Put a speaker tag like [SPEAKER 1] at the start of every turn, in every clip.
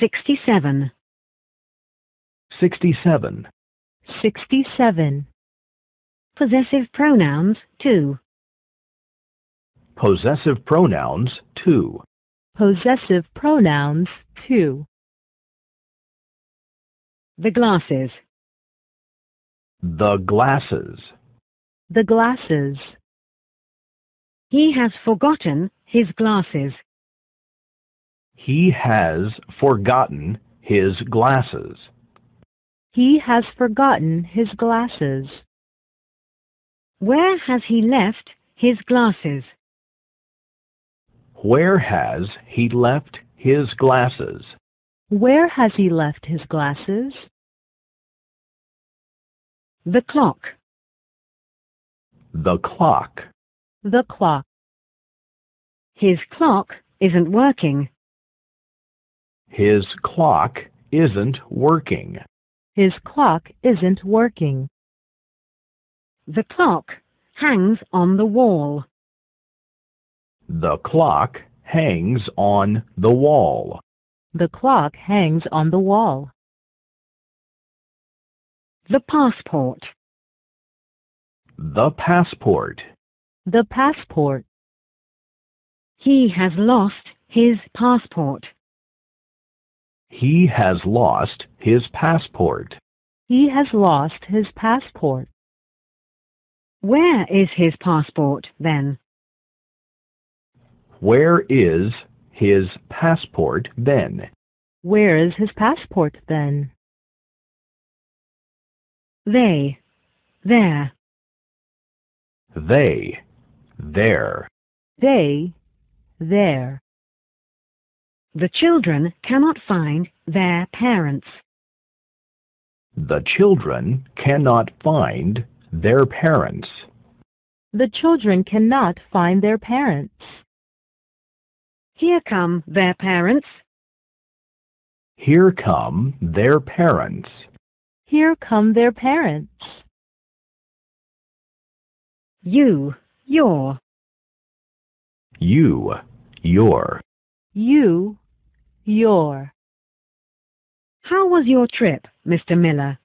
[SPEAKER 1] 67.
[SPEAKER 2] 67.
[SPEAKER 3] 67.
[SPEAKER 1] Possessive pronouns 2.
[SPEAKER 2] Possessive pronouns 2.
[SPEAKER 3] Possessive pronouns 2.
[SPEAKER 1] The glasses.
[SPEAKER 2] The glasses.
[SPEAKER 3] The glasses.
[SPEAKER 1] He has forgotten his glasses.
[SPEAKER 2] He has forgotten his glasses.
[SPEAKER 3] He has forgotten his glasses.
[SPEAKER 1] Where has he left his glasses?
[SPEAKER 2] Where has he left his glasses?
[SPEAKER 3] Where has he left his glasses?
[SPEAKER 1] The clock.
[SPEAKER 2] The clock.
[SPEAKER 3] The clock.
[SPEAKER 1] His clock isn't working.
[SPEAKER 2] His clock isn't working.
[SPEAKER 3] His clock isn't working.
[SPEAKER 1] The clock hangs on the wall.
[SPEAKER 2] The clock hangs on the wall.
[SPEAKER 3] The clock hangs on the wall.
[SPEAKER 1] The passport.
[SPEAKER 2] The passport.
[SPEAKER 3] The passport.
[SPEAKER 1] He has lost his passport.
[SPEAKER 2] He has lost his passport.
[SPEAKER 3] He has lost his passport.
[SPEAKER 1] Where is his passport then?
[SPEAKER 2] Where is his passport then?
[SPEAKER 3] Where is his passport then?
[SPEAKER 1] They. Their.
[SPEAKER 2] They. Their.
[SPEAKER 3] They. Their.
[SPEAKER 1] The children cannot find their parents.
[SPEAKER 2] The children cannot find their parents.
[SPEAKER 3] The children cannot find their parents.
[SPEAKER 1] Here come their parents.
[SPEAKER 2] Here come their parents.
[SPEAKER 3] Here come their parents.
[SPEAKER 1] You. Your.
[SPEAKER 2] You. Your.
[SPEAKER 3] You. Your.
[SPEAKER 1] How was your trip, Mr. Miller?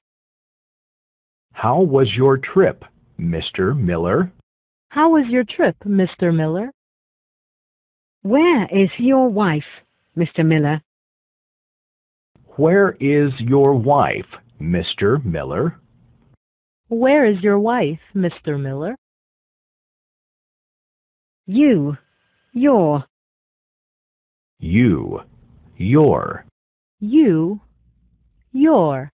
[SPEAKER 2] How was your trip, Mr. Miller?
[SPEAKER 3] How was your trip, Mr. Miller?
[SPEAKER 1] Where is your wife, Mr. Miller?
[SPEAKER 2] Where is your wife, Mr. Miller?
[SPEAKER 3] Where is your wife, Mr. Miller?
[SPEAKER 1] You. Your.
[SPEAKER 2] You. Your.
[SPEAKER 3] You. Your.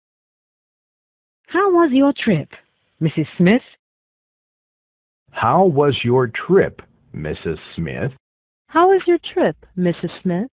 [SPEAKER 1] How was your trip, Mrs. Smith?
[SPEAKER 2] How was your trip, Mrs. Smith?
[SPEAKER 3] How was your trip, Mrs. Smith?